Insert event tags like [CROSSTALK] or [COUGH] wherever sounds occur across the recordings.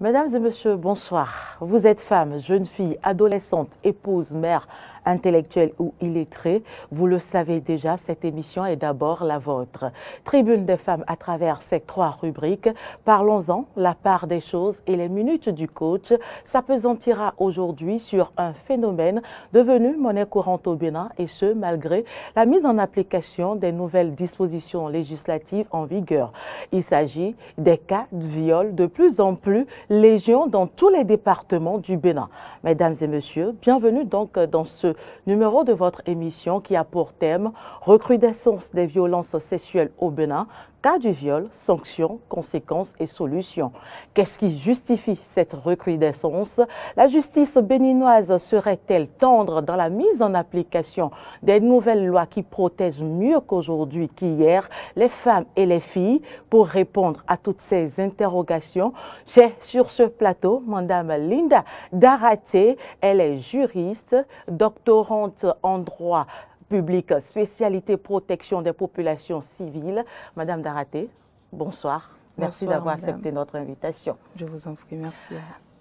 Mesdames et messieurs, bonsoir. Vous êtes femme, jeune fille, adolescente, épouse, mère, intellectuelle ou illettrée, vous le savez déjà, cette émission est d'abord la vôtre. Tribune des femmes à travers ces trois rubriques. Parlons-en, la part des choses et les minutes du coach s'apesantira aujourd'hui sur un phénomène devenu monnaie courante au Bénin et ce, malgré la mise en application des nouvelles dispositions législatives en vigueur. Il s'agit des cas de viol de plus en plus légion dans tous les départements du Bénin. Mesdames et messieurs, bienvenue donc dans ce numéro de votre émission qui a pour thème Recrudescence des violences sexuelles au Bénin, cas du viol, sanctions, conséquences et solutions. Qu'est-ce qui justifie cette recrudescence? La justice béninoise serait-elle tendre dans la mise en application des nouvelles lois qui protègent mieux qu'aujourd'hui qu'hier les femmes et les filles? Pour répondre à toutes ces interrogations, j'ai sur ce plateau Madame Linda Daraté. Elle est juriste, doctorante en droit public, spécialité protection des populations civiles. Madame Daraté, bonsoir. Merci d'avoir accepté notre invitation. Je vous en prie, merci.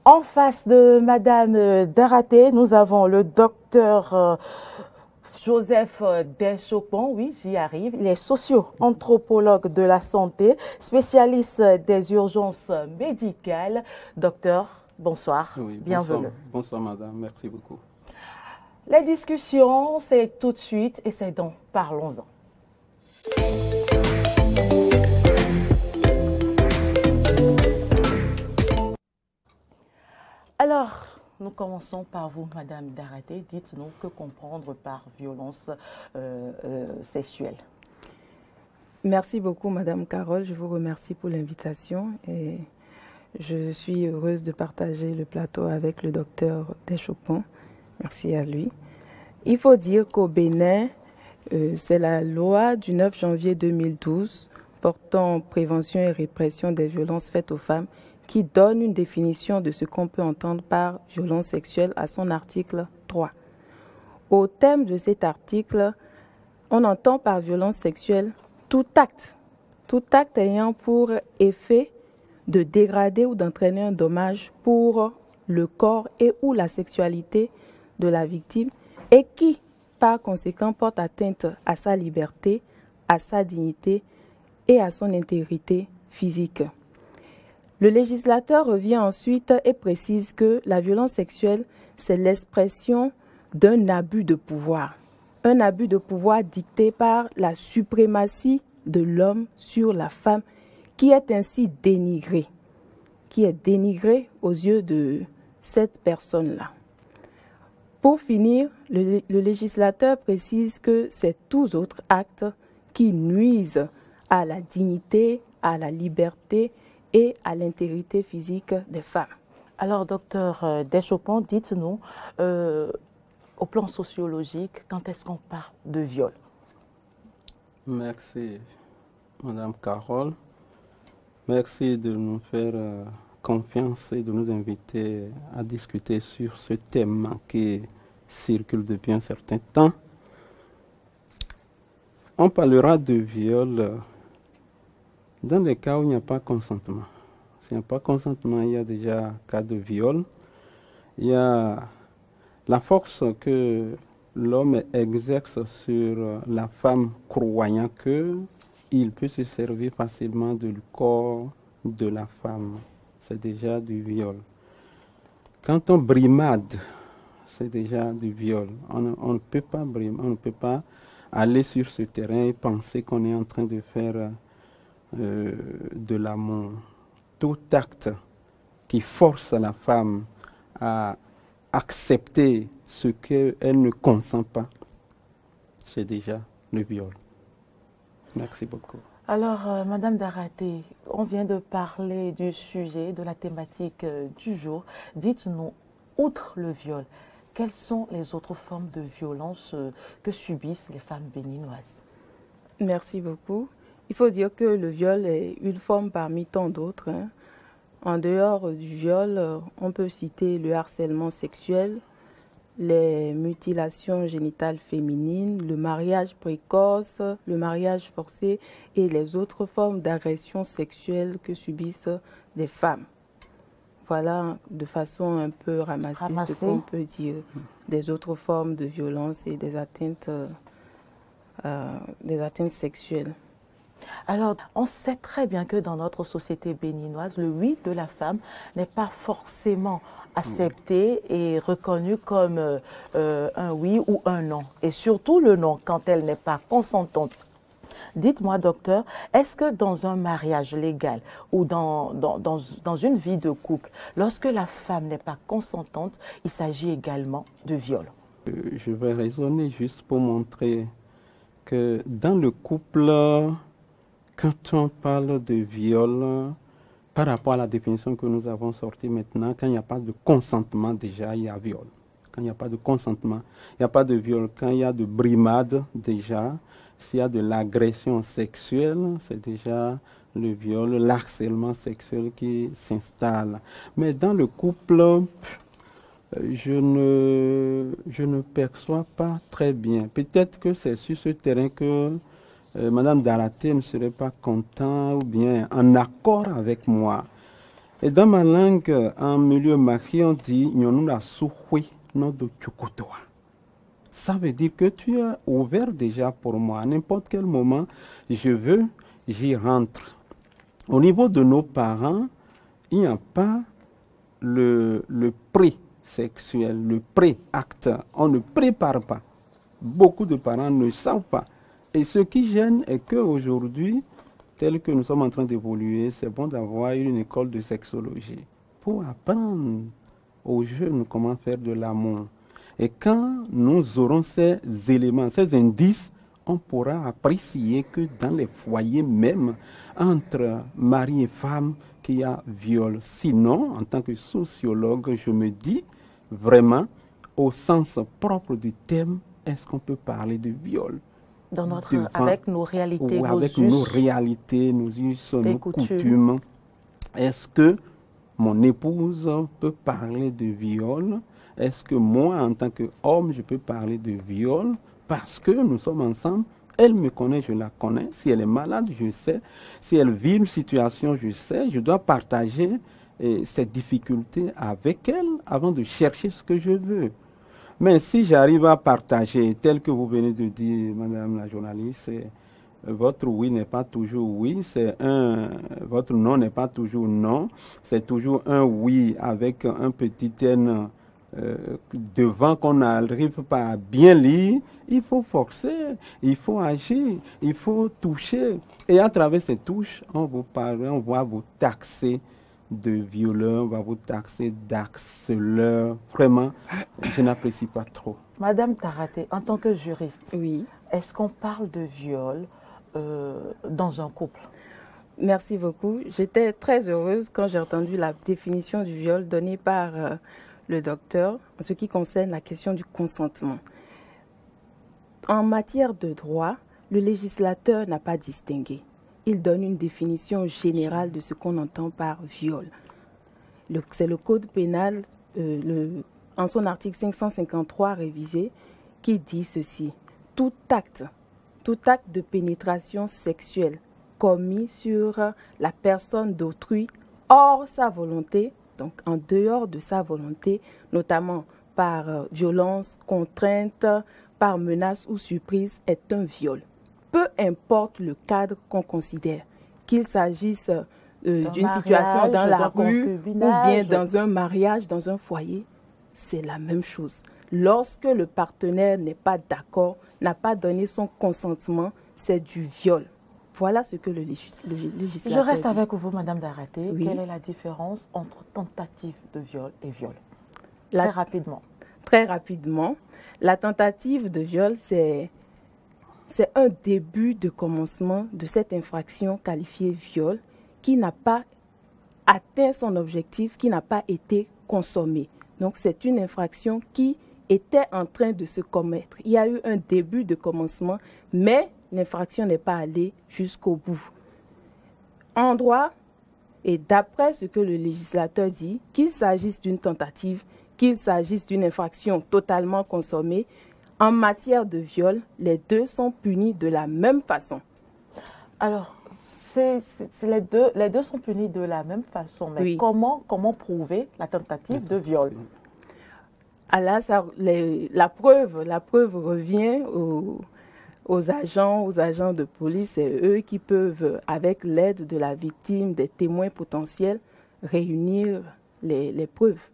En face de Madame Daraté, nous avons le docteur euh, Joseph Deschopon, oui, j'y arrive. Il est socio-anthropologue de la santé, spécialiste des urgences médicales. Docteur, bonsoir. Oui, Bienvenue. Bonsoir, bonsoir, madame. Merci beaucoup. Les discussions, c'est tout de suite et c'est donc parlons-en. Alors, nous commençons par vous, Madame Daraté. Dites-nous que comprendre par violence euh, euh, sexuelle. Merci beaucoup, Madame Carole. Je vous remercie pour l'invitation et je suis heureuse de partager le plateau avec le docteur Deschopon. Merci à lui. Il faut dire qu'au Bénin, euh, c'est la loi du 9 janvier 2012 portant prévention et répression des violences faites aux femmes qui donne une définition de ce qu'on peut entendre par violence sexuelle à son article 3. Au thème de cet article, on entend par violence sexuelle tout acte, tout acte ayant pour effet de dégrader ou d'entraîner un dommage pour le corps et ou la sexualité de la victime et qui, par conséquent, porte atteinte à sa liberté, à sa dignité et à son intégrité physique. Le législateur revient ensuite et précise que la violence sexuelle, c'est l'expression d'un abus de pouvoir. Un abus de pouvoir dicté par la suprématie de l'homme sur la femme qui est ainsi dénigrée, qui est dénigrée aux yeux de cette personne-là. Pour finir, le, le, législateur précise que c'est tous autres actes qui nuisent à la dignité, à la liberté et à l'intégrité physique des femmes. Alors, docteur Deschopon, dites-nous, euh, au plan sociologique, quand est-ce qu'on parle de viol? Merci, Madame Carole. Merci de nous faire euh, confiance et de nous inviter à discuter sur ce thème qui circule depuis un certain temps. On parlera de viol dans les cas où il n'y a pas consentement. S'il n'y a pas consentement, il y a déjà cas de viol. Il y a la force que l'homme exerce sur la femme croyant qu'il peut se servir facilement du corps de la femme. C'est déjà du viol. Quand on brimade, c'est déjà du viol. On, ne peut pas on ne peut pas aller sur ce terrain et penser qu'on est en train de faire euh, de l'amour. Tout acte qui force la femme à accepter ce qu'elle ne consent pas, c'est déjà le viol. Merci beaucoup. Alors, euh, Madame Daraté, on vient de parler du sujet, de la thématique euh, du jour. Dites-nous, outre le viol, quelles sont les autres formes de violence euh, que subissent les femmes béninoises? Merci beaucoup. Il faut dire que le viol est une forme parmi tant d'autres. Hein. En dehors du viol, on peut citer le harcèlement sexuel, les mutilations génitales féminines, le mariage précoce, le mariage forcé et les autres formes d'agression sexuelle que subissent les femmes. Voilà de façon un peu ramassée, ce qu'on peut dire des autres formes de violence et des atteintes, euh, des atteintes sexuelles. Alors, on sait très bien que dans notre société béninoise, le oui de la femme n'est pas forcément accepté et reconnu comme euh, euh, un oui ou un non. Et surtout le non quand elle n'est pas consentante. Dites-moi, docteur, est-ce que dans un mariage légal ou dans, dans, dans, une vie de couple, lorsque la femme n'est pas consentante, il s'agit également de viol? Euh, Je vais raisonner juste pour montrer que dans le couple, quand on parle de viol, par rapport à la définition que nous avons sortie maintenant, quand il n'y a pas de consentement, déjà, il y a viol. Quand il n'y a pas de consentement, il n'y a pas de viol. Quand il y a de brimade, déjà, s'il y a de l'agression sexuelle, c'est déjà le viol, l'harcèlement sexuel qui s'installe. Mais dans le couple, je ne, je ne perçois pas très bien. Peut-être que c'est sur ce terrain que euh, Madame Daraté ne serait pas content ou bien en accord avec moi. Et dans ma langue, en milieu maquis, on dit Ça veut dire que tu es ouvert déjà pour moi. À n'importe quel moment, je veux, j'y rentre. Au niveau de nos parents, il n'y a pas le, le pré-sexuel, le pré-acte. On ne prépare pas. Beaucoup de parents ne savent pas et ce qui gêne est qu'aujourd'hui, tel que nous sommes en train d'évoluer, c'est bon d'avoir une école de sexologie pour apprendre aux jeunes comment faire de l'amour. Et quand nous aurons ces éléments, ces indices, on pourra apprécier que dans les foyers même, entre mari et femme, qu'il y a viol. Sinon, en tant que sociologue, je me dis vraiment, au sens propre du thème, est-ce qu'on peut parler de viol? Dans notre, avec nos réalités, nos avec nos réalités, nos us, nos coutumes. Est-ce que mon épouse peut parler de viol? Est-ce que moi, en tant qu'homme, je peux parler de viol? Parce que nous sommes ensemble. Elle me connaît, je la connais. Si elle est malade, je sais. Si elle vit une situation, je sais. Je dois partager eh, cette difficulté avec elle avant de chercher ce que je veux. Mais si j'arrive à partager, tel que vous venez de dire, Madame la journaliste, votre oui n'est pas toujours oui, c'est un, votre non n'est pas toujours non, c'est toujours un oui avec un petit N euh, devant qu'on n'arrive pas à bien lire. Il faut forcer, il faut agir, il faut toucher. Et à travers ces touches, on vous parle, on va vous taxer de violeurs, on va vous taxer d'harceleurs. Vraiment, je n'apprécie pas trop. Madame Taraté, en tant que juriste, oui. est-ce qu'on parle de viol euh, dans un couple? Merci beaucoup. J'étais très heureuse quand j'ai entendu la définition du viol donnée par euh, le docteur en ce qui concerne la question du consentement. En matière de droit, le législateur n'a pas distingué il donne une définition générale de ce qu'on entend par viol. C'est le code pénal, euh, en son article 553 révisé, qui dit ceci. Tout acte, tout acte de pénétration sexuelle commis sur la personne d'autrui hors sa volonté, donc en dehors de sa volonté, notamment par euh, violence, contrainte, par menace ou surprise, est un viol peu importe le cadre qu'on considère, qu'il s'agisse euh, d'une situation dans la rue ou bien dans un mariage, dans un foyer, c'est la même chose. Lorsque le partenaire n'est pas d'accord, n'a pas donné son consentement, c'est du viol. Voilà ce que le, législateur Je reste avec vous, Madame Daraté. Quelle est la différence entre tentative de viol et viol? Très rapidement. Très rapidement. La tentative de viol, c'est c'est un début de commencement de cette infraction qualifiée viol qui n'a pas atteint son objectif, qui n'a pas été consommé. Donc c'est une infraction qui était en train de se commettre. Il y a eu un début de commencement, mais l'infraction n'est pas allée jusqu'au bout. En droit, et d'après ce que le législateur dit, qu'il s'agisse d'une tentative, qu'il s'agisse d'une infraction totalement consommée, en matière de viol, les deux sont punis de la même façon. Alors, les, deux, les deux sont punis de la même façon. Mais comment, comment prouver la tentative de viol? Ah là, la, preuve, la preuve revient aux, aux agents, aux agents de police. C'est eux qui peuvent, avec l'aide de la victime, des témoins potentiels, réunir les, les preuves.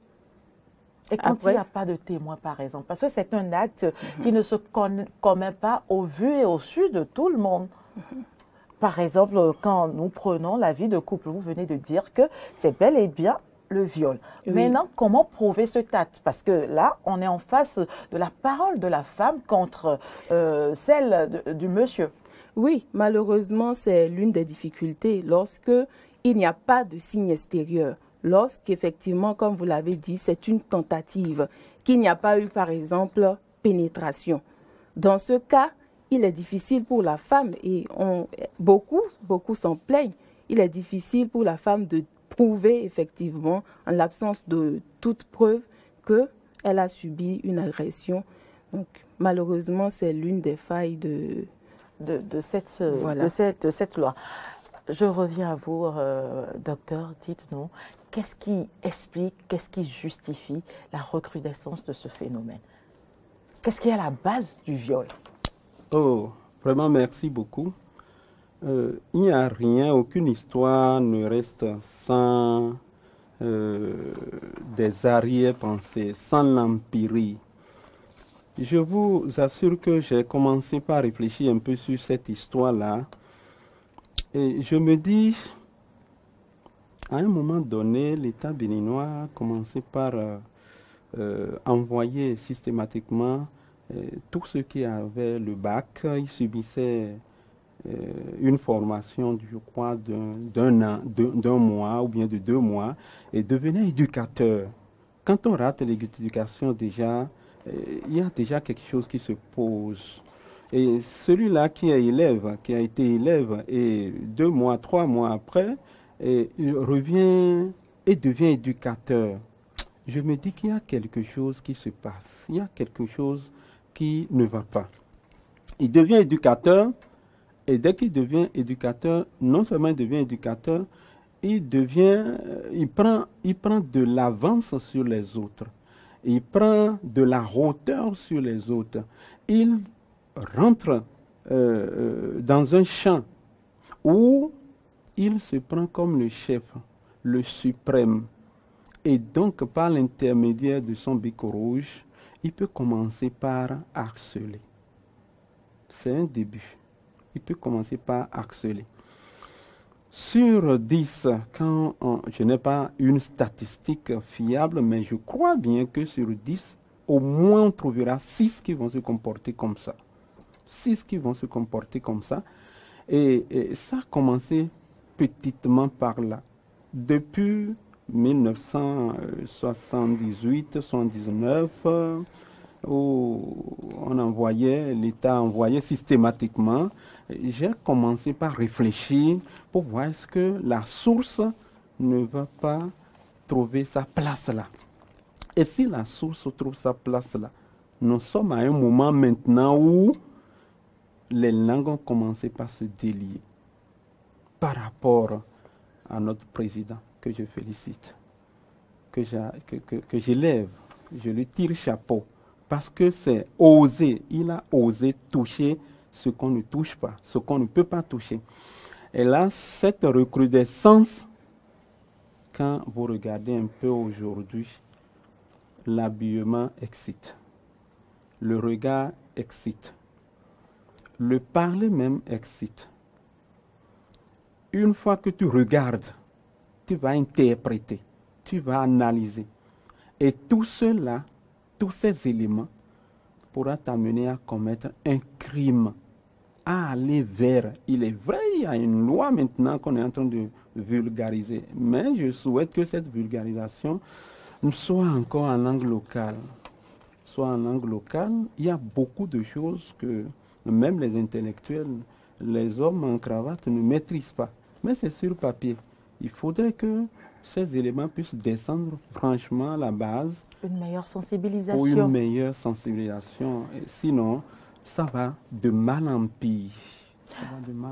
Et quand il n'y a pas de témoins, par exemple, parce que c'est un acte qui ne se commet pas au vu et au su de tout le monde. Par exemple, quand nous prenons la vie de couple, vous venez de dire que c'est bel et bien le viol. Maintenant, comment prouver ce acte? Parce que là, on est en face de la parole de la femme contre euh, celle du monsieur. Oui, malheureusement, c'est l'une des difficultés lorsque il n'y a pas de signe extérieur. Lorsqu'effectivement, comme vous l'avez dit, c'est une tentative, qu'il n'y a pas eu, par exemple, pénétration. Dans ce cas, il est difficile pour la femme, et on, beaucoup, beaucoup s'en plaignent, il est difficile pour la femme de prouver effectivement, en l'absence de toute preuve, qu'elle a subi une agression. Donc, malheureusement, c'est l'une des failles de, de, cette, de, cette, cette, loi. Je reviens à vous, euh, docteur. Dites-nous, qu'est-ce qui explique, qu'est-ce qui justifie la recrudescence de ce phénomène? Qu'est-ce qui est à la base du viol? Oh, vraiment, merci beaucoup. Euh, il n'y a rien, aucune histoire ne reste sans euh, des arrière-pensées, sans l'empirie. Je vous assure que j'ai commencé par réfléchir un peu sur cette histoire-là. Et je me dis, à un moment donné, l'État béninois a commencé par euh, envoyer systématiquement tous ceux qui avaient le bac. Ils subissaient euh, une formation, je crois, d'un d'un mois ou bien de deux mois, et devenir éducateur. Quand on rate l'éducation, déjà, euh, il y a déjà quelque chose qui se pose. Et celui-là qui est élève, qui a été élève, et deux mois, trois mois après, et il revient et devient éducateur. Je me dis qu'il y a quelque chose qui se passe. Il y a quelque chose qui ne va pas. Il devient éducateur, et dès qu'il devient éducateur, non seulement il devient éducateur, il devient, euh, il prend, il prend de l'avance sur les autres. Il prend de la hauteur sur les autres. Il rentre euh, euh, dans un champ où il se prend comme le chef, le suprême. Et donc, par l'intermédiaire de son bic rouge, il peut commencer par harceler. C'est un début il peut commencer par harceler. Sur 10, quand je n'ai pas une statistique fiable, mais je crois bien que sur 10, au moins on trouvera 6 qui vont se comporter comme ça. 6 qui vont se comporter comme ça. Et, et ça a commencé petitement par là. Depuis 1978-79, où on envoyait, l'État envoyait systématiquement j'ai commencé par réfléchir pour voir est-ce que la source ne va pas trouver sa place là. Et si la source trouve sa place là, nous sommes à un moment maintenant où les langues ont commencé par se délier par rapport à notre président que je félicite, que j'élève, que, je lui tire chapeau, parce que c'est osé, il a osé toucher ce qu'on ne touche pas, ce qu'on ne peut pas toucher. Et là, cette recrudescence, quand vous regardez un peu aujourd'hui, l'habillement excite, le regard excite, le parler même excite. Une fois que tu regardes, tu vas interpréter, tu vas analyser. Et tout cela, tous ces éléments, pourra t'amener à commettre un crime à aller vers. Il est vrai, il y a une loi maintenant qu'on est en train de vulgariser, mais je souhaite que cette vulgarisation soit encore en langue locale. Soit en langue locale, il y a beaucoup de choses que même les intellectuels, les hommes en cravate ne maîtrisent pas. Mais c'est sur papier. Il faudrait que ces éléments puissent descendre franchement à la base. Une meilleure sensibilisation. Pour une meilleure sensibilisation. sinon, ça va de mal en pire.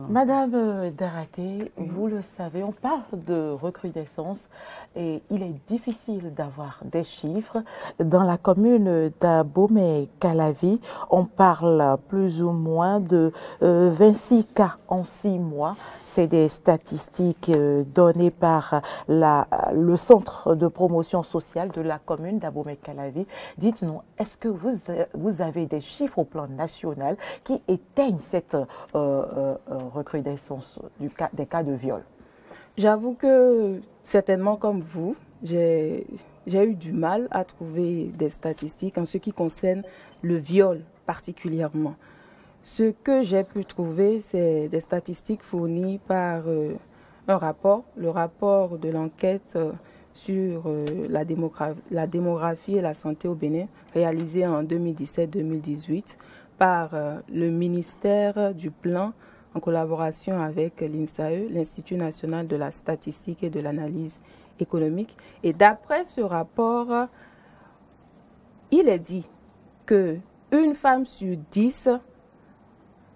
Madame euh, Daraté, vous le savez, on parle de recrudescence et il est difficile d'avoir des chiffres. Dans la commune d'Abomey-Calavi, on parle plus ou moins de 26 euh, cas en six mois. C'est des statistiques euh, données par la, le centre de promotion sociale de la commune d'Abomey-Calavi. Dites-nous, est-ce que vous, vous avez des chiffres au plan national qui éteignent cette euh, recrudescence du cas, des cas de viol J'avoue que certainement comme vous, j'ai eu du mal à trouver des statistiques en ce qui concerne le viol particulièrement. Ce que j'ai pu trouver, c'est des statistiques fournies par euh, un rapport, le rapport de l'enquête sur la, démographie, la, démographie et la santé au Bénin, réalisé en 2017-2018 par le ministère du Plan en collaboration avec l'INSAE, l'Institut national de la statistique et de l'analyse économique. Et d'après ce rapport, il est dit que une femme sur dix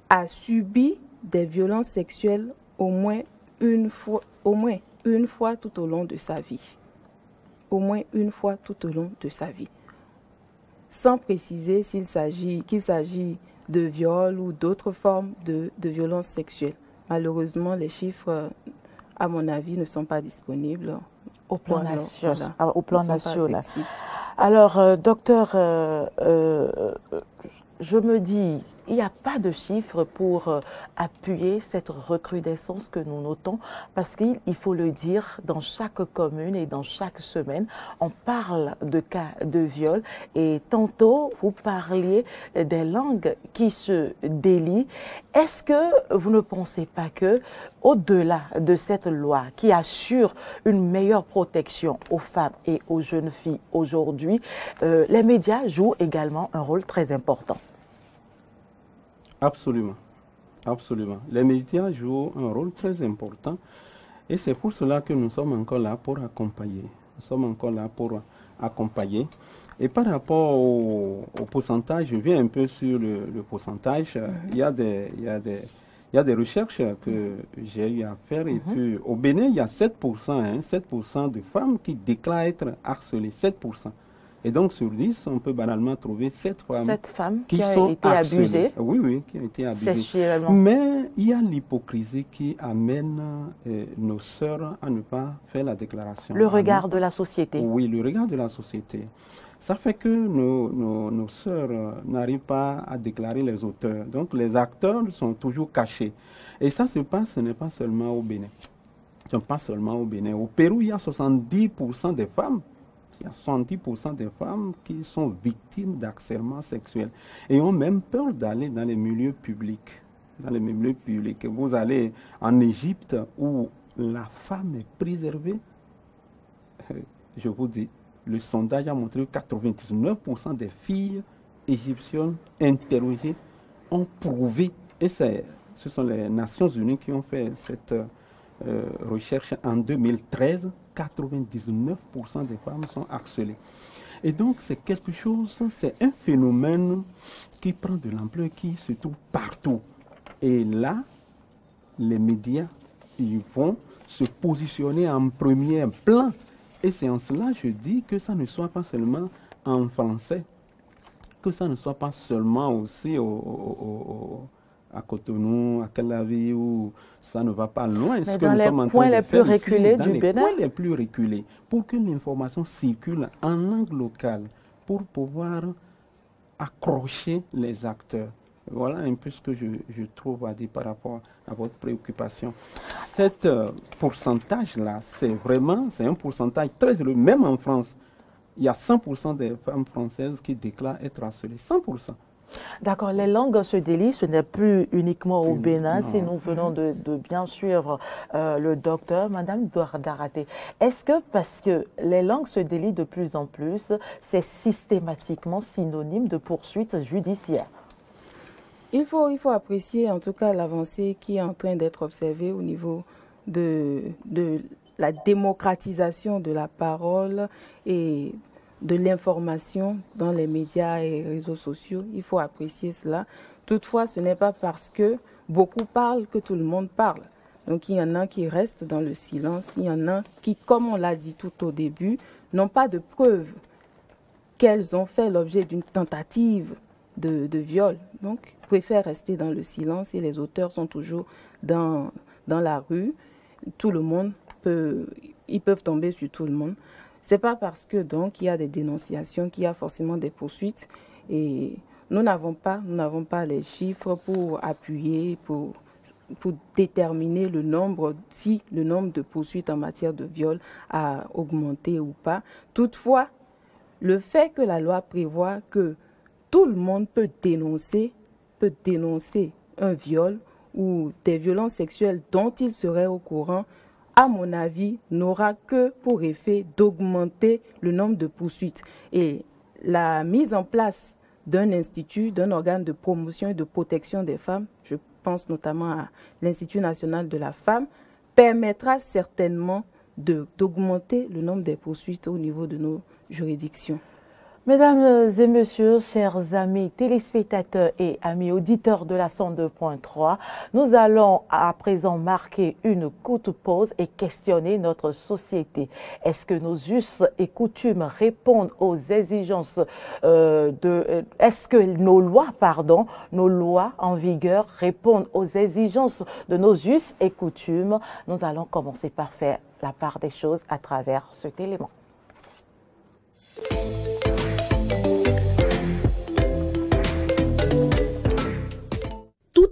a subi des violences sexuelles au moins une fois tout au long de sa vie. Au moins une fois tout au long de sa vie. Sans préciser s'il s'agit, qu'il s'agit de viol ou d'autres formes de, de violence sexuelle. Malheureusement, les chiffres, à mon avis, ne sont pas disponibles au plan, national. Ah, au plan national. Alors, euh, docteur, euh, euh, je me dis, il n'y a pas de chiffres pour euh, appuyer cette recrudescence que nous notons parce qu'il faut le dire, dans chaque commune et dans chaque semaine, on parle de cas de viol et tantôt vous parliez des langues qui se délient. Est-ce que vous ne pensez pas que au-delà de cette loi qui assure une meilleure protection aux femmes et aux jeunes filles aujourd'hui, euh, les médias jouent également un rôle très important? Absolument. Absolument. Les médias jouent un rôle très important et c'est pour cela que nous sommes encore là pour accompagner. Nous sommes encore là pour accompagner. Et par rapport au, pourcentage, je viens un peu sur le, pourcentage. Il, y a des, il, y a des, il y a des recherches que j'ai eu à faire. Et mhm. puis au Bénin, il y a 7%, hein, 7% de femmes qui déclarent être harcelées. 7%. Et donc, sur 10, on peut banalement trouver 7 femmes, qui, qui ont été abusées. Oui, oui, qui ont été abusées. Mais il y a l'hypocrisie qui amène euh, nos sœurs à ne pas faire la déclaration. Le regard de la société. Oui, le regard de la société. Ça fait que nos, nos, nos sœurs euh, n'arrivent pas à déclarer les auteurs. Donc, les acteurs sont toujours cachés. Et ça se passe, ce n'est pas seulement au Bénin. Ce n'est pas seulement au Bénin. Au Pérou, il y a 70% des femmes y a 70% des femmes qui sont victimes d'harcèlement sexuel et ont même peur d'aller dans les milieux publics. Dans les milieux publics. Vous allez en Égypte où la femme est préservée. Je vous dis, le sondage a montré que 99% des filles égyptiennes interrogées ont prouvé, et ce sont les Nations Unies qui ont fait cette euh, recherche en 2013, 99% des femmes sont harcelées. Et donc, c'est quelque chose, c'est un phénomène qui prend de l'ampleur, qui se trouve partout. Et là, les médias, ils vont se positionner en premier plan. Et c'est en cela, je dis que ça ne soit pas seulement en français, que ça ne soit pas seulement aussi au à Cotonou, à Calavi, où ça ne va pas loin. Mais ce que nous sommes en train de faire ici, dans les Bénin. points les plus reculés, pour que l'information circule en langue locale, pour pouvoir accrocher les acteurs. Voilà un peu ce que je, je trouve à dire par rapport à votre préoccupation. Cet euh, pourcentage-là, c'est vraiment, c'est un pourcentage très élevé, même en France. Il y a 100% des femmes françaises qui déclarent être harcelées. 100%. D'accord, les langues se délient, ce n'est plus uniquement au Bénin, si nous venons de, bien suivre euh, le docteur, Madame Daraté. Est-ce que parce que les langues se délient de plus en plus, c'est systématiquement synonyme de poursuite judiciaire il faut, il faut apprécier en tout cas l'avancée qui est en train d'être observée au niveau de, de la démocratisation de la parole et de l'information dans les médias et réseaux sociaux. Il faut apprécier cela. Toutefois, ce n'est pas parce que beaucoup parlent que tout le monde parle. Donc il y en a qui restent dans le silence, il y en a qui, comme on l'a dit tout au début, n'ont pas de preuves qu'elles ont fait l'objet d'une tentative de, viol. Donc préfèrent rester dans le silence et les auteurs sont toujours dans, dans la rue. Tout le monde peut, ils peuvent tomber sur tout le monde. C'est pas parce que donc il y a des dénonciations qu'il y a forcément des poursuites et nous n'avons pas, nous n'avons pas les chiffres pour appuyer, pour, pour déterminer le nombre, si le nombre de poursuites en matière de viol a augmenté ou pas. Toutefois, le fait que la loi prévoit que tout le monde peut dénoncer, peut dénoncer un viol ou des violences sexuelles dont il serait au courant, à mon avis, n'aura que pour effet d'augmenter le nombre de poursuites. Et la mise en place d'un institut, d'un organe de promotion et de protection des femmes, je pense notamment à l'Institut national de la femme, permettra certainement d'augmenter le nombre des poursuites au niveau de nos juridictions. Mesdames et messieurs, chers amis téléspectateurs et amis auditeurs de la 102.3, nous allons à présent marquer une courte pause et questionner notre société. Est-ce que nos us et coutumes répondent aux exigences euh, de... Euh, est-ce que nos lois, pardon, nos lois en vigueur répondent aux exigences de nos us et coutumes? Nous allons commencer par faire la part des choses à travers cet élément.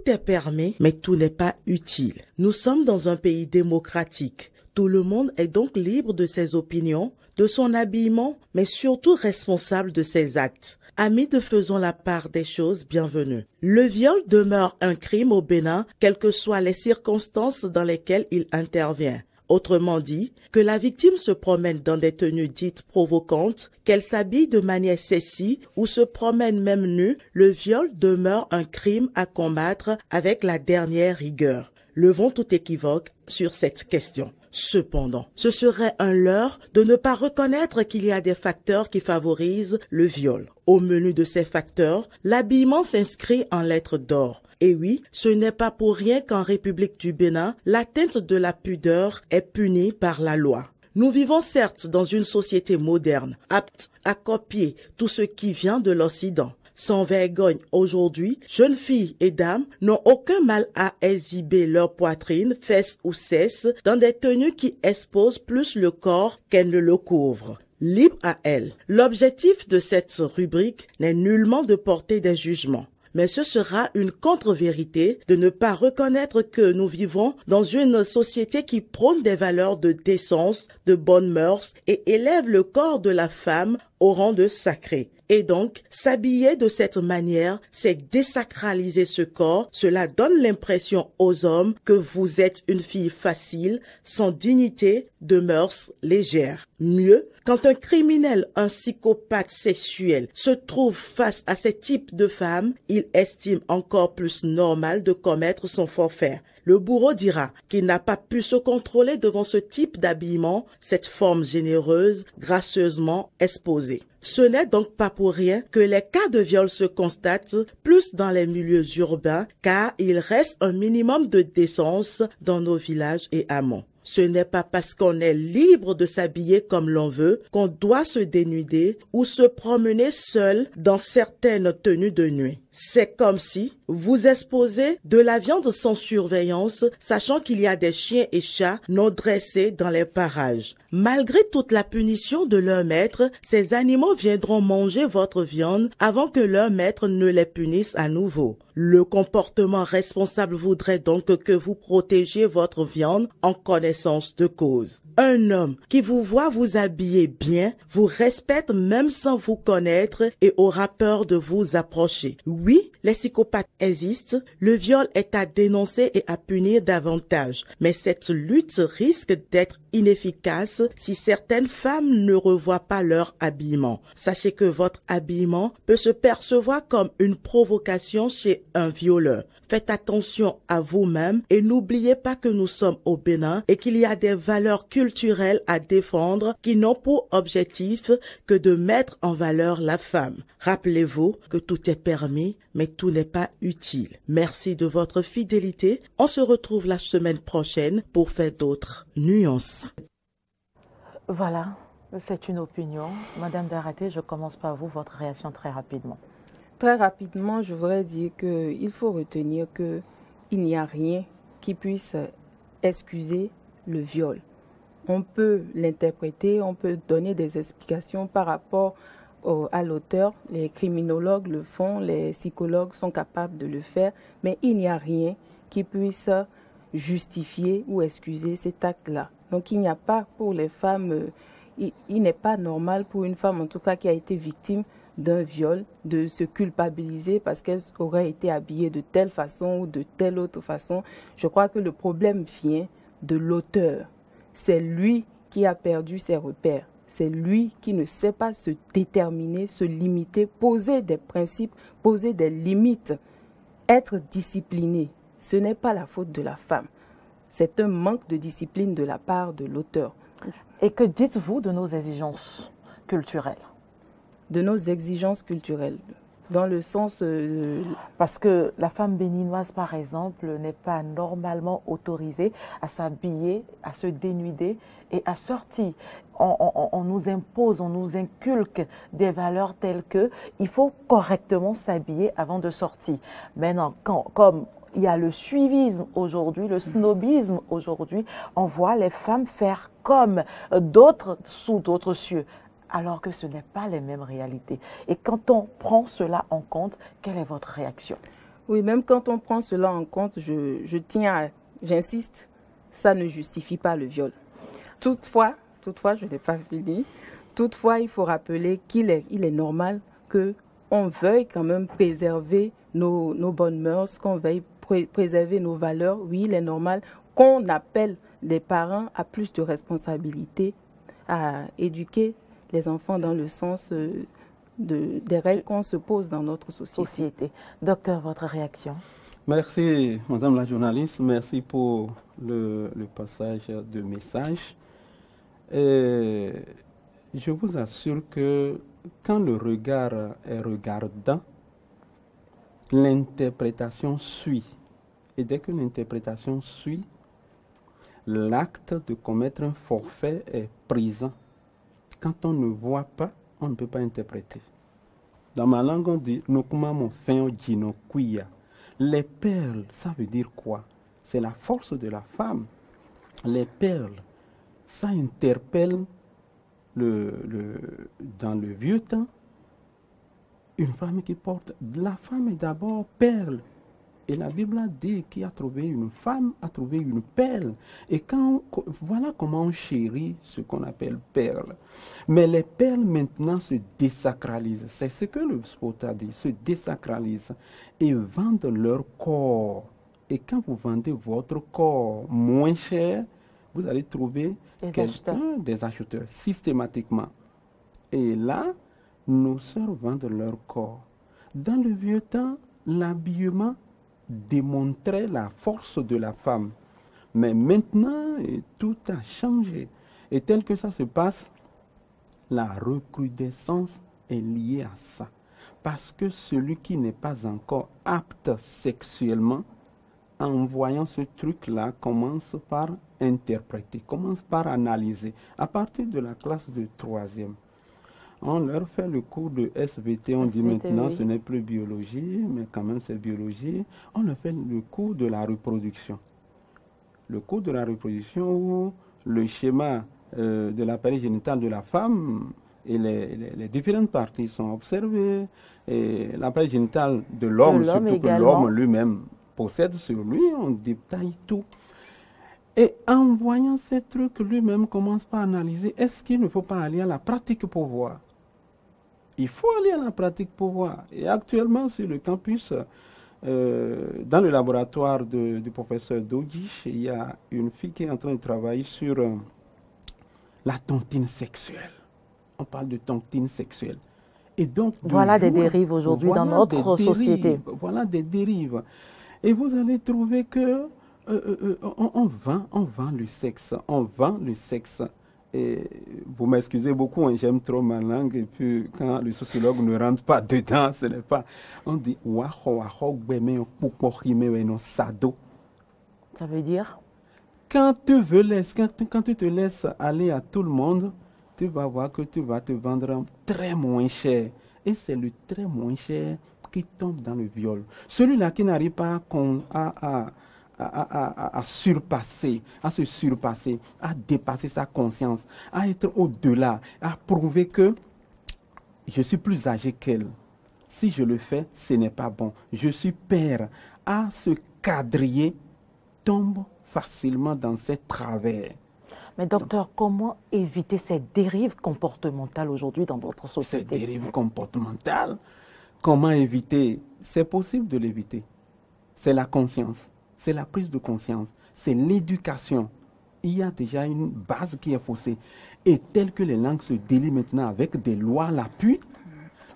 Est permis, mais tout n'est pas utile. Nous sommes dans un pays démocratique. Tout le monde est donc libre de ses opinions, de son habillement, mais surtout responsable de ses actes. Amis de faisons la part des choses, bienvenue. Le viol demeure un crime au Bénin, quelles que soient les circonstances dans lesquelles il intervient. Autrement dit, que la victime se promène dans des tenues dites provocantes, qu'elle s'habille de manière sexy ou se promène même nue, le viol demeure un crime à combattre avec la dernière rigueur. Levons tout équivoque sur cette question. Cependant, ce serait un leurre de ne pas reconnaître qu'il y a des facteurs qui favorisent le viol. Au menu de ces facteurs, l'habillement s'inscrit en lettres d'or. Et oui, ce n'est pas pour rien qu'en République du Bénin, l'atteinte de la pudeur est punie par la loi. Nous vivons certes dans une société moderne, apte à copier tout ce qui vient de l'Occident. Sans vergogne, aujourd'hui, jeunes filles et dames n'ont aucun mal à exhiber leur poitrine, fesses ou cesse dans des tenues qui exposent plus le corps qu'elles ne le couvrent libre à elles. L'objectif de cette rubrique n'est nullement de porter des jugements mais ce sera une contre-vérité de ne pas reconnaître que nous vivons dans une société qui prône des valeurs de décence, de bonnes mœurs et élève le corps de la femme au rang de sacré. Et donc, s'habiller de cette manière, c'est désacraliser ce corps. Cela donne l'impression aux hommes que vous êtes une fille facile, sans dignité, de mœurs légères. Mieux, quand un criminel, un psychopathe sexuel se trouve face à ce type de femme, il estime encore plus normal de commettre son forfait. Le bourreau dira qu'il n'a pas pu se contrôler devant ce type d'habillement, cette forme généreuse, gracieusement exposée. Ce n'est donc pas pour rien que les cas de viol se constatent plus dans les milieux urbains car il reste un minimum de décence dans nos villages et amants. Ce n'est pas parce qu'on est libre de s'habiller comme l'on veut qu'on doit se dénuder ou se promener seul dans certaines tenues de nuit. C'est comme si vous exposez de la viande sans surveillance, sachant qu'il y a des chiens et chats non dressés dans les parages. Malgré toute la punition de leur maître, ces animaux viendront manger votre viande avant que leur maître ne les punisse à nouveau. Le comportement responsable voudrait donc que vous protégiez votre viande en connaissance de cause. Un homme qui vous voit vous habiller bien, vous respecte même sans vous connaître et aura peur de vous approcher. Oui, les psychopathes existent, le viol est à dénoncer et à punir davantage, mais cette lutte risque d'être inefficace si certaines femmes ne revoient pas leur habillement. Sachez que votre habillement peut se percevoir comme une provocation chez un violeur. Faites attention à vous-même et n'oubliez pas que nous sommes au Bénin et qu'il y a des valeurs culturelles à défendre qui n'ont pour objectif que de mettre en valeur la femme. Rappelez-vous que tout est permis, mais tout n'est pas utile. Merci de votre fidélité. On se retrouve la semaine prochaine pour faire d'autres nuances. Voilà, c'est une opinion. Madame Daraté, je commence par vous, votre réaction très rapidement. Très rapidement, je voudrais dire qu'il faut retenir qu'il n'y a rien qui puisse excuser le viol. On peut l'interpréter, on peut donner des explications par rapport à l'auteur. Les criminologues le font, les psychologues sont capables de le faire, mais il n'y a rien qui puisse justifier ou excuser cet acte-là. Donc il n'y a pas pour les femmes, euh, il n'est pas normal pour une femme en tout cas qui a été victime d'un viol, de se culpabiliser parce qu'elle aurait été habillée de telle façon ou de telle autre façon. Je crois que le problème vient de l'auteur. C'est lui qui a perdu ses repères. C'est lui qui ne sait pas se déterminer, se limiter, poser des principes, poser des limites. Être discipliné, ce n'est pas la faute de la femme. C'est un manque de discipline de la part de l'auteur. Et que dites-vous de nos exigences culturelles? De nos exigences culturelles dans le sens... Euh, Parce que la femme béninoise, par exemple, n'est pas normalement autorisée à s'habiller, à se dénuder et à sortir. On, nous impose, on nous inculque des valeurs telles que il faut correctement s'habiller avant de sortir. Maintenant, quand, comme il y a le suivisme aujourd'hui, le snobisme aujourd'hui, on voit les femmes faire comme d'autres sous d'autres cieux alors que ce n'est pas les mêmes réalités. Et quand on prend cela en compte, quelle est votre réaction? Oui, même quand on prend cela en compte, je, tiens à, j'insiste, ça ne justifie pas le viol. Toutefois, toutefois, je n'ai pas fini, toutefois, il faut rappeler qu'il est, il est normal que on veuille quand même préserver nos, bonnes mœurs, qu'on veuille préserver nos valeurs. Oui, il est normal qu'on appelle les parents à plus de responsabilités, à éduquer les enfants dans le sens euh, de, des règles qu'on se pose dans notre société. Docteur, votre réaction? Merci, Madame la journaliste. Merci pour le, passage de message. Et je vous assure que quand le regard est regardant, l'interprétation suit. Et dès que l'interprétation suit, l'acte de commettre un forfait est présent quand on ne voit pas, on ne peut pas interpréter. Dans ma langue, on dit Les perles, ça veut dire quoi? C'est la force de la femme. Les perles, ça interpelle le, dans le vieux temps une femme qui porte. La femme est d'abord perle. Et la Bible a dit qui a trouvé une femme a trouvé une perle. Et quand voilà comment on chérit ce qu'on appelle perle. Mais les perles maintenant se désacralisent. C'est ce que le spot a dit, se désacralisent et vendent leur corps. Et quand vous vendez votre corps moins cher, vous allez trouver des acheteurs. des acheteurs systématiquement. Et là, nos sœurs vendent leur corps. Dans le vieux temps, l'habillement démontrait la force de la femme. Mais maintenant, tout a changé. Et tel que ça se passe, la recrudescence est liée à ça. Parce que celui qui n'est pas encore apte sexuellement, en voyant ce truc-là, commence par interpréter, commence par analyser. À partir de la classe de troisième, on leur fait le cours de SVT, on dit maintenant ce n'est plus biologie, mais quand même c'est biologie. On leur fait le cours de la reproduction. Le cours de la reproduction où le schéma euh, de l'appareil génital de la femme et les, différentes parties sont observées. Et l'appareil génital de l'homme, surtout que l'homme lui-même possède sur lui, on détaille tout. Et en voyant ces trucs, lui-même commence par analyser, est-ce qu'il ne faut pas aller à la pratique pour voir? Il faut aller à la pratique pour voir. Et actuellement, sur le campus, euh, dans le laboratoire du professeur Dodich, il y a une fille qui est en train de travailler sur euh, la tontine sexuelle. On parle de tontine sexuelle. Et donc, voilà des dérives aujourd'hui dans notre société. Voilà des dérives. Et vous allez trouver que euh, euh, on, vend, on vend le sexe, on vend le sexe. Et vous m'excusez beaucoup, hein, j'aime trop ma langue. Et puis, quand le sociologue ne rentre pas [LAUGHS] dedans, ce n'est pas. On dit Ça veut dire? Quand tu, veux laisser, quand, quand tu te laisses aller à tout le monde, tu vas voir que tu vas te vendre très moins cher. Et c'est le très moins cher qui tombe dans le viol. Celui-là qui n'arrive pas à, à, à, surpasser, à se surpasser, à dépasser sa conscience, à être au-delà, à prouver que je suis plus âgé qu'elle. Si je le fais, ce n'est pas bon. Je suis père. À se quadriller, tombe facilement dans ces travers. Mais docteur, comment éviter cette dérive comportementale aujourd'hui dans notre société? Cette dérive comportementale, comment éviter? C'est possible de l'éviter. C'est la conscience, c'est la prise de conscience, c'est l'éducation. Il y a déjà une base qui est faussée. Et tel que les langues se délient maintenant avec des lois à l'appui,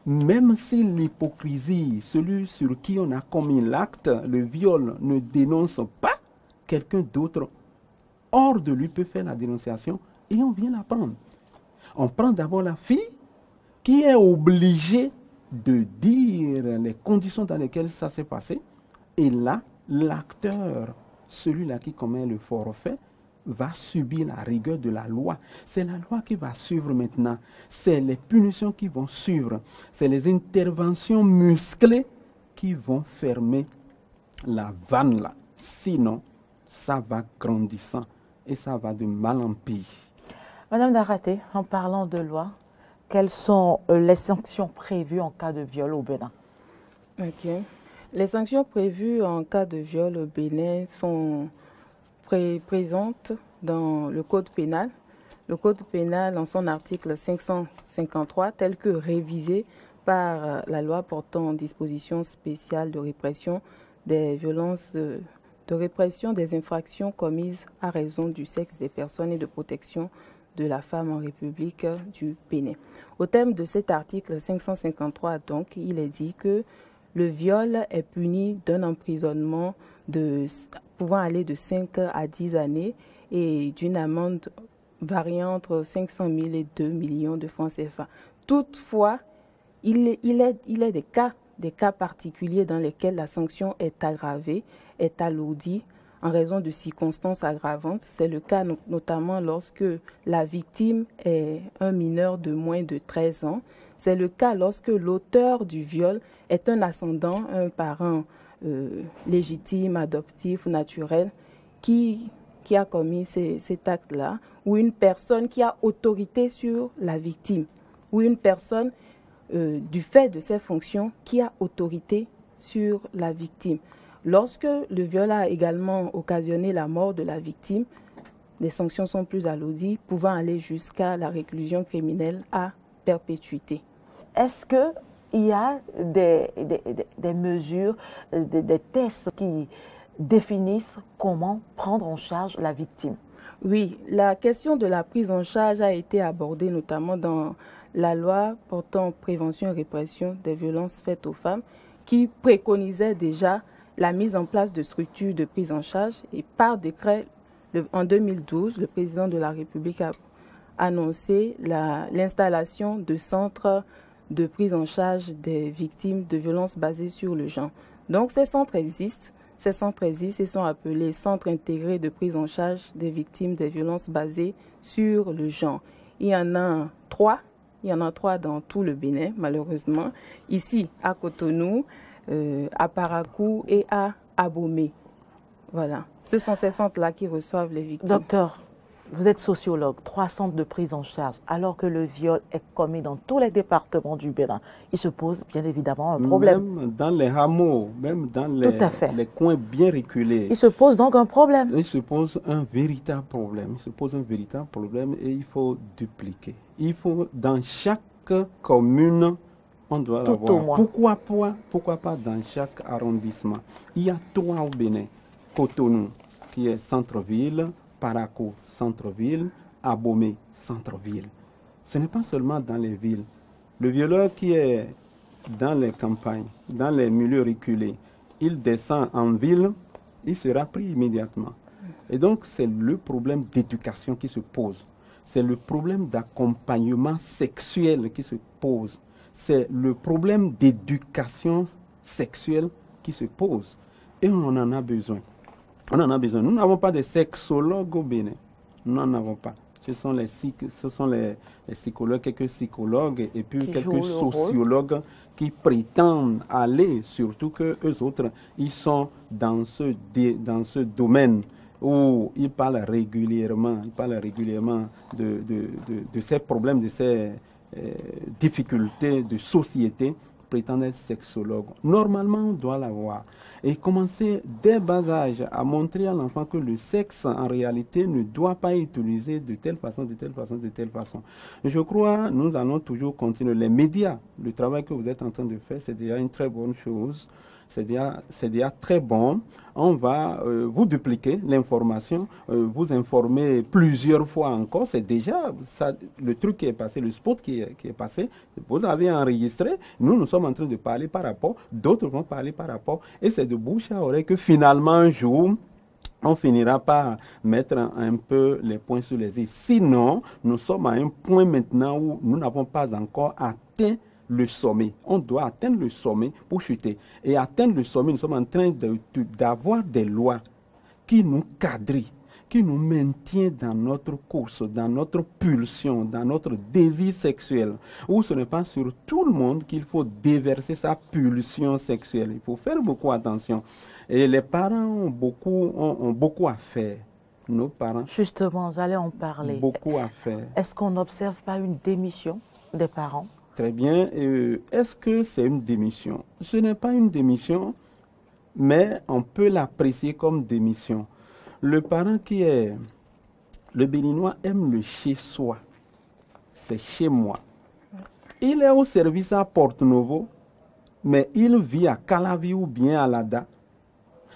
même si l'hypocrisie, celui sur qui on a commis l'acte, le viol, ne dénonce pas, quelqu'un d'autre hors de lui peut faire la dénonciation et on vient la prendre. On prend d'abord la fille qui est obligée de dire les conditions dans lesquelles ça s'est passé. Et là, l'acteur, celui-là qui commet le forfait, va subir la rigueur de la loi. C'est la loi qui va suivre maintenant. C'est les punitions qui vont suivre. C'est les interventions musclées qui vont fermer la vanne là. Sinon, ça va grandissant et ça va de mal en pire. Madame Daraté, en parlant de loi, quelles sont euh, les sanctions prévues en cas de viol au Bénin? Ok. Les sanctions prévues en cas de viol au Bénin sont présentes dans le Code pénal. Le Code pénal, en son article 553, tel que révisé par la loi portant dispositions spéciales de répression des violences euh, de répression des infractions commises à raison du sexe des personnes et de protection de la femme en République du Bénin. Au thème de cet article 553, donc, il est dit que le viol est puni d'un emprisonnement pouvant aller de 5 à 10 années et d'une amende variant entre 500 000 et 2 millions de francs CFA. Toutefois, il, il, est, il est des cas des cas particuliers dans lesquels la sanction est aggravée, est alourdie en raison de circonstances aggravantes. C'est le cas notamment lorsque la victime est un mineur de moins de 13 ans. C'est le cas lorsque l'auteur du viol est un ascendant, un parent euh, légitime, adoptif naturel qui, qui a commis cet acte-là, ou une personne qui a autorité sur la victime, ou une personne euh, du fait de ses fonctions qui a autorité sur la victime. Lorsque le viol a également occasionné la mort de la victime, les sanctions sont plus alourdies, pouvant aller jusqu'à la réclusion criminelle à perpétuité. Est-ce qu'il y a des, mesures, des tests qui définissent comment prendre en charge la victime? Oui, la question de la prise en charge a été abordée notamment dans la loi portant prévention et répression des violences faites aux femmes qui préconisait déjà la mise en place de structures de prise en charge et par décret en 2012, le président de la République a annoncé l'installation de centres de prise en charge des victimes de violences basées sur le genre. Donc ces centres existent, ces centres existent et sont appelés centres intégrés de prise en charge des victimes des violences basées sur le genre. Il y en a trois il y en a trois dans tout le Bénin, malheureusement. Ici, à Cotonou, euh, à Parakou et à Abomey. Voilà. Ce sont ces centres-là qui reçoivent les victimes. Docteur, vous êtes sociologue, trois centres de prise en charge, alors que le viol est commis dans tous les départements du Bénin. Il se pose bien évidemment un problème. Même dans les hameaux, même dans les, les coins bien reculés. Il se pose donc un problème. Il se pose un véritable problème. Il se pose un véritable problème et il faut dupliquer. Il faut, dans chaque commune, on doit l'avoir. Pourquoi pas, pourquoi pas dans chaque arrondissement? Il y a trois au Bénin. Cotonou, qui est centre-ville, Paraco, centre-ville, à Bomé, centre-ville. Ce n'est pas seulement dans les villes. Le violeur qui est dans les campagnes, dans les milieux reculés, il descend en ville, il sera pris immédiatement. Et donc, c'est le problème d'éducation qui se pose. C'est le problème d'accompagnement sexuel qui se pose. C'est le problème d'éducation sexuelle qui se pose. Et on en a besoin. On en a besoin. Nous n'avons pas de sexologues au Bénin. Nous n'en avons pas. Ce sont les, ce sont les, psychologues, quelques psychologues et puis quelques sociologues qui prétendent aller, surtout que eux autres, ils sont dans ce, dans ce domaine où ils parlent régulièrement, ils parlent régulièrement de, de, de, ces problèmes, de ces euh, difficultés de société, prétendent être sexologues. Normalement, on doit l'avoir et commencer dès bas âge à montrer à l'enfant que le sexe en réalité ne doit pas être utilisé de telle façon, de telle façon, de telle façon. Je crois, nous allons toujours continuer. Les médias, le travail que vous êtes en train de faire, c'est déjà une très bonne chose c'est déjà, très bon. On va euh, vous dupliquer l'information, euh, vous informer plusieurs fois encore. C'est déjà le truc qui est passé, le spot qui est, qui est, passé. Vous avez enregistré. Nous, nous sommes en train de parler par rapport. D'autres vont parler par rapport. Et c'est de bouche à oreille que finalement, un jour, on finira par mettre un, peu les points sur les i. Sinon, nous sommes à un point maintenant où nous n'avons pas encore atteint le sommet. On doit atteindre le sommet pour chuter. Et atteindre le sommet, nous sommes en train d'avoir des lois qui nous cadrent, qui nous maintiennent dans notre course, dans notre pulsion, dans notre désir sexuel. Où ce n'est pas sur tout le monde qu'il faut déverser sa pulsion sexuelle. Il faut faire beaucoup attention. Et les parents ont beaucoup, ont, beaucoup à faire nos parents. Justement, j'allais en parler. Beaucoup à faire. Est-ce qu'on n'observe pas une démission des parents? Très bien. Est-ce que c'est une démission? Ce n'est pas une démission, mais on peut l'apprécier comme démission. Le parent qui est... Le béninois aime le chez soi. C'est chez moi. Il est au service à Porto Novo, mais il vit à Calavi ou bien à Lada.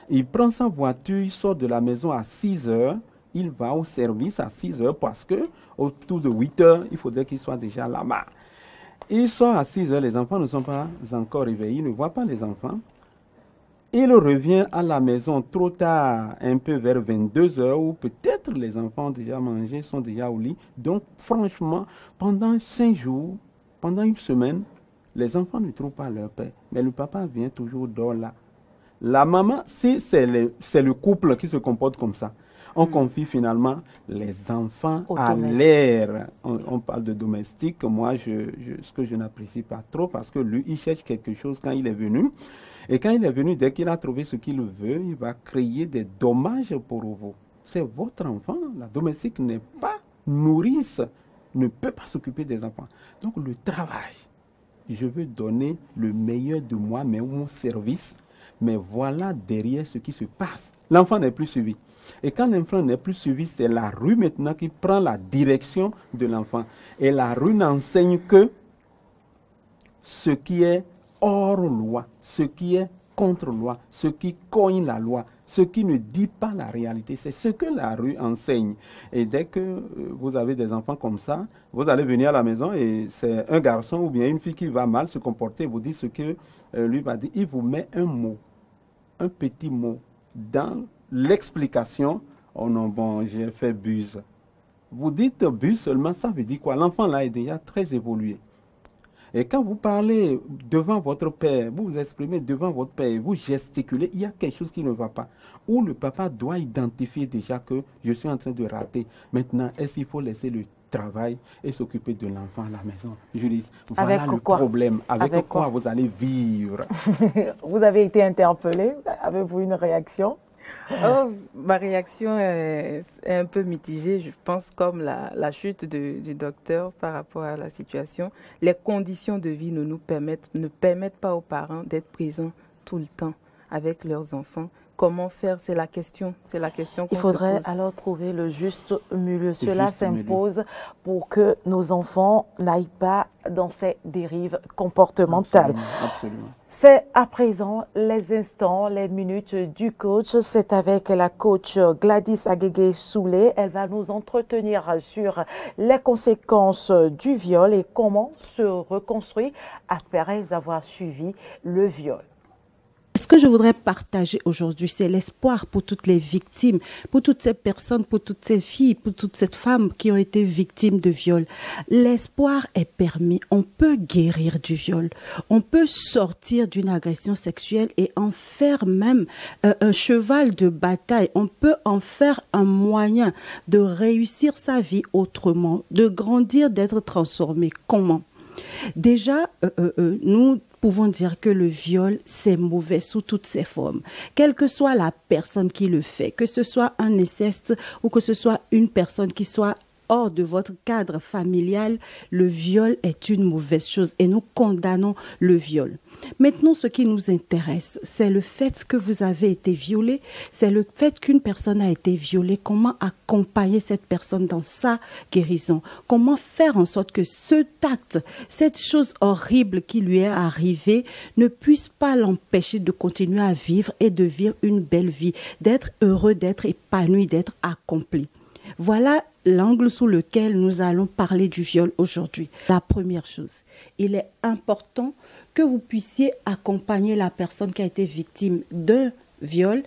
Il prend sa voiture, il sort de la maison à 6 heures, il va au service à 6 heures parce que autour de 8 heures, il faudrait qu'il soit déjà là-bas. Ils sont à 6 heures, les enfants ne sont pas encore réveillés, ils ne voient pas les enfants. Il revient à la maison trop tard, un peu vers 22 heures, ou peut-être les enfants ont déjà mangé, sont déjà au lit. Donc, franchement, pendant 5 jours, pendant une semaine, les enfants ne trouvent pas leur père. Mais le papa vient toujours dans là. La maman, si c'est le couple qui se comporte comme ça, on confie finalement les enfants à l'air. On, parle de domestique. Moi, je, ce que je n'apprécie pas trop parce que lui, il cherche quelque chose quand il est venu. Et quand il est venu, dès qu'il a trouvé ce qu'il veut, il va créer des dommages pour vous. C'est votre enfant. La domestique n'est pas nourrice, ne peut pas s'occuper des enfants. Donc le travail, je veux donner le meilleur de moi, mais mon service. Mais voilà derrière ce qui se passe. L'enfant n'est plus suivi. Et quand l'enfant n'est plus suivi, c'est la rue maintenant qui prend la direction de l'enfant. Et la rue n'enseigne que ce qui est hors loi, ce qui est contre loi, ce qui cogne la loi, ce qui ne dit pas la réalité. C'est ce que la rue enseigne. Et dès que euh, vous avez des enfants comme ça, vous allez venir à la maison et c'est un garçon ou bien une fille qui va mal se comporter, vous dit ce que euh, lui va dire. Il vous met un mot, un petit mot dans l'explication, oh non, bon, j'ai fait buse. Vous dites buse seulement, ça veut dire quoi? L'enfant là est déjà très évolué. Et quand vous parlez devant votre père, vous vous exprimez devant votre père, vous gesticulez, il y a quelque chose qui ne va pas. Ou le papa doit identifier déjà que je suis en train de rater. Maintenant, est-ce qu'il faut laisser le travail et s'occuper de l'enfant à la maison? Julie, voilà le problème. Avec, quoi? vous allez vivre? [LAUGHS] Vous avez été interpellé? Avez-vous une réaction? Oh, ma réaction est, un peu mitigée, je pense, comme la, chute du docteur par rapport à la situation. Les conditions de vie ne nous permettent, ne permettent pas aux parents d'être présents tout le temps avec leurs enfants comment faire C'est la question. C'est la question. Il faudrait alors trouver le juste milieu. Cela s'impose pour que nos enfants n'aillent pas dans ces dérives comportementales. Absolument. C'est à présent les instants, les minutes du coach. C'est avec la coach Gladys Agege Soulé. Elle va nous entretenir sur les conséquences du viol et comment se reconstruire après avoir suivi le viol. Ce que je voudrais partager aujourd'hui, c'est l'espoir pour toutes les victimes, pour toutes ces personnes, pour toutes ces filles, pour toutes ces femmes qui ont été victimes de viol. L'espoir est permis. On peut guérir du viol. On peut sortir d'une agression sexuelle et en faire même euh, un cheval de bataille. On peut en faire un moyen de réussir sa vie autrement, de grandir, d'être transformé. Comment? Déjà, euh, euh, nous pouvons dire que le viol, c'est mauvais sous toutes ses formes. Quelle que soit la personne qui le fait, que ce soit un inceste ou que ce soit une personne qui soit hors de votre cadre familial, le viol est une mauvaise chose et nous condamnons le viol. Maintenant, ce qui nous intéresse, c'est le fait que vous avez été violé, c'est le fait qu'une personne a été violée, comment accompagner cette personne dans sa guérison, comment faire en sorte que ce tact, cette chose horrible qui lui est arrivée, ne puisse pas l'empêcher de continuer à vivre et de vivre une belle vie, d'être heureux, d'être épanoui, d'être accompli? Voilà l'angle sous lequel nous allons parler du viol aujourd'hui. La première chose, il est important que vous puissiez accompagner la personne qui a été victime d'un viol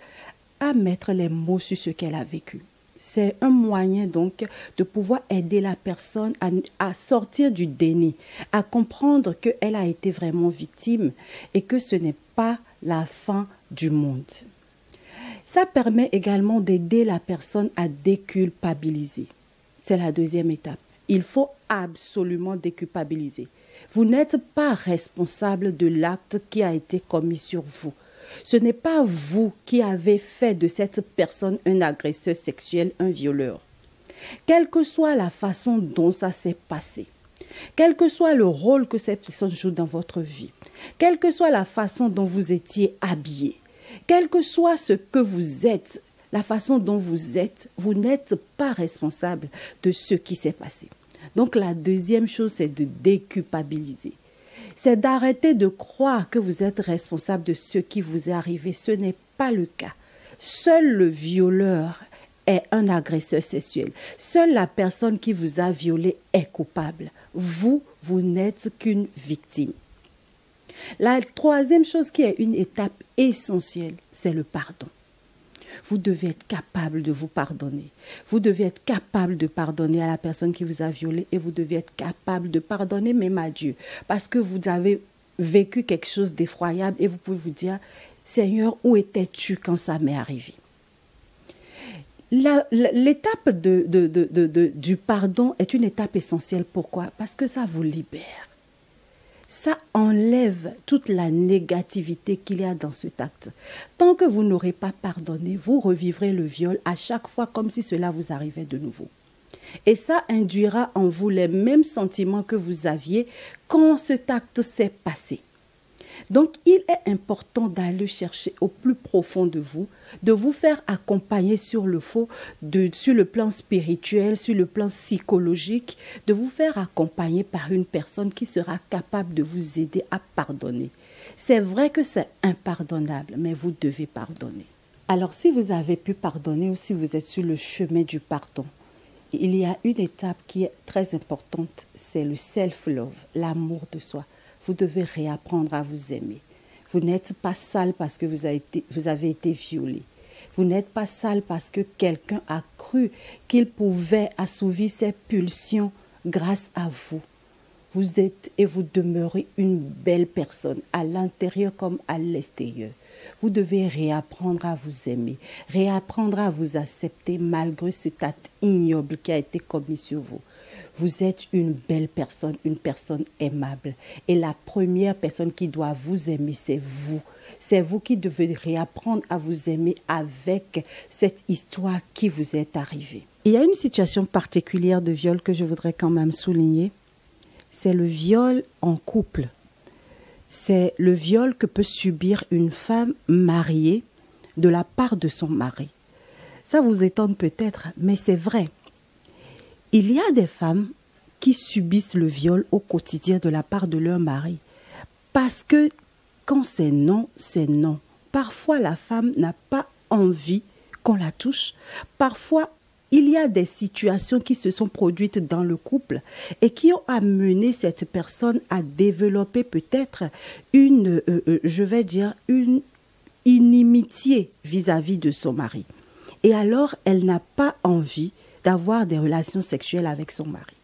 à mettre les mots sur ce qu'elle a vécu. C'est un moyen donc de pouvoir aider la personne à, sortir du déni, à comprendre qu'elle a été vraiment victime et que ce n'est pas la fin du monde. Ça permet également d'aider la personne à déculpabiliser. C'est la deuxième étape. Il faut absolument déculpabiliser. Vous n'êtes pas responsable de l'acte qui a été commis sur vous. Ce n'est pas vous qui avez fait de cette personne un agresseur sexuel, un violeur. Quelle que soit la façon dont ça s'est passé, quel que soit le rôle que cette personne joue dans votre vie, quelle que soit la façon dont vous étiez habillé, quel que soit ce que vous êtes, la façon dont vous êtes, vous n'êtes pas responsable de ce qui s'est passé. Donc la deuxième chose, c'est de déculpabiliser. C'est d'arrêter de croire que vous êtes responsable de ce qui vous est arrivé. Ce n'est pas le cas. Seul le violeur est un agresseur sexuel. Seule la personne qui vous a violé est coupable. Vous, vous n'êtes qu'une victime. La troisième chose qui est une étape essentielle, c'est le pardon. Vous devez être capable de vous pardonner. Vous devez être capable de pardonner à la personne qui vous a violé et vous devez être capable de pardonner même à Dieu. Parce que vous avez vécu quelque chose d'effroyable et vous pouvez vous dire, Seigneur, où étais-tu quand ça m'est arrivé? L'étape du pardon est une étape essentielle. Pourquoi? Parce que ça vous libère ça enlève toute la négativité qu'il y a dans cet acte. Tant que vous n'aurez pas pardonné, vous revivrez le viol à chaque fois comme si cela vous arrivait de nouveau. Et ça induira en vous les mêmes sentiments que vous aviez quand cet acte s'est passé. Donc, il est important d'aller chercher au plus profond de vous, de vous faire accompagner sur le faux, sur le plan spirituel, sur le plan psychologique, de vous faire accompagner par une personne qui sera capable de vous aider à pardonner. C'est vrai que c'est impardonnable, mais vous devez pardonner. Alors, si vous avez pu pardonner ou si vous êtes sur le chemin du pardon, il y a une étape qui est très importante, c'est le self-love, l'amour de soi vous devez réapprendre à vous aimer. Vous n'êtes pas sale parce que vous avez été, violé. Vous n'êtes pas sale parce que quelqu'un a cru qu'il pouvait assouvir ses pulsions grâce à vous. Vous êtes et vous demeurez une belle personne à l'intérieur comme à l'extérieur. Vous devez réapprendre à vous aimer, réapprendre à vous accepter malgré cet acte ignoble qui a été commis sur vous. Vous êtes une belle personne, une personne aimable. Et la première personne qui doit vous aimer, c'est vous. C'est vous qui devez réapprendre à vous aimer avec cette histoire qui vous est arrivée. Il y a une situation particulière de viol que je voudrais quand même souligner. C'est le viol en couple. C'est le viol que peut subir une femme mariée de la part de son mari. Ça vous étonne peut-être, mais c'est vrai. Il y a des femmes qui subissent le viol au quotidien de la part de leur mari. Parce que quand c'est non, c'est non. Parfois, la femme n'a pas envie qu'on la touche. Parfois, il y a des situations qui se sont produites dans le couple et qui ont amené cette personne à développer peut-être une, euh, euh, je vais dire, une inimitié vis-à-vis de son mari. Et alors, elle n'a pas envie d'avoir des relations sexuelles avec son mari.